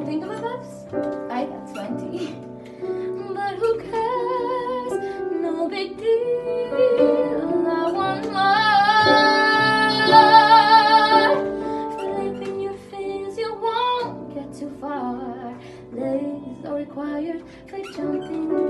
won't think of a bus? I got 20. But who cares? No big deal. I want more. Flipping your fins, you won't get too far. Legs are required for jumping,